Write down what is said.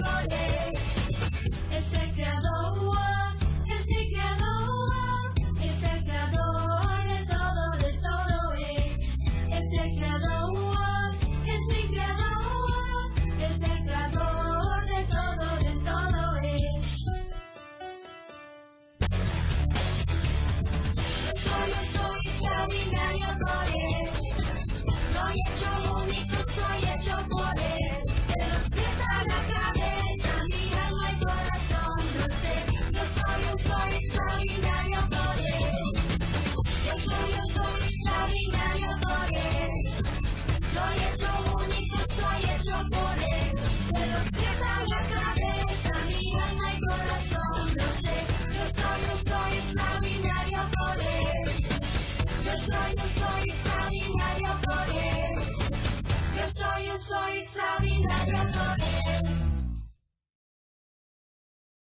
Extraordinario